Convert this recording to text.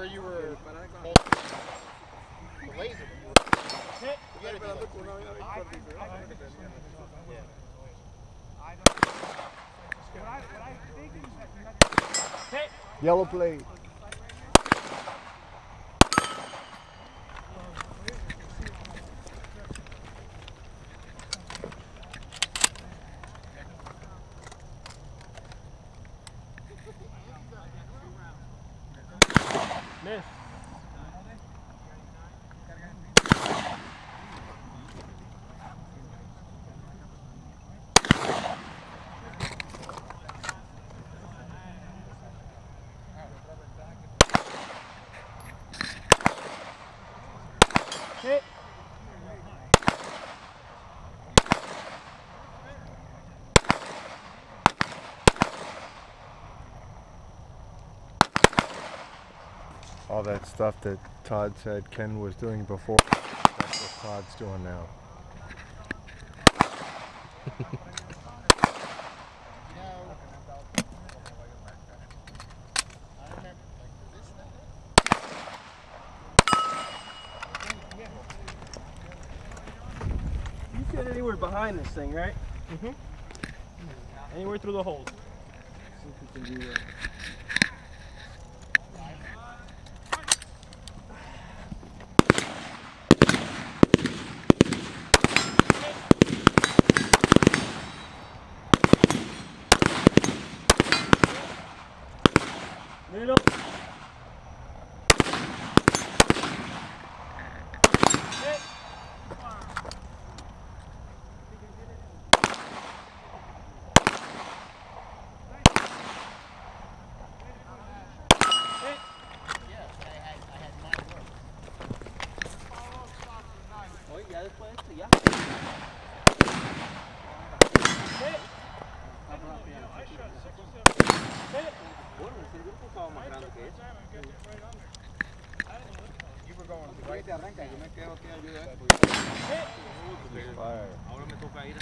where you were. The laser. Yellow plate. Miss. Hit. All that stuff that Todd said Ken was doing before. That's what Todd's doing now. You fit anywhere behind this thing, right? Mm-hmm. Anywhere through the hole. luôn Hit it! El grupo estaba más grande que yo me aquí. Ahora me toca ir a...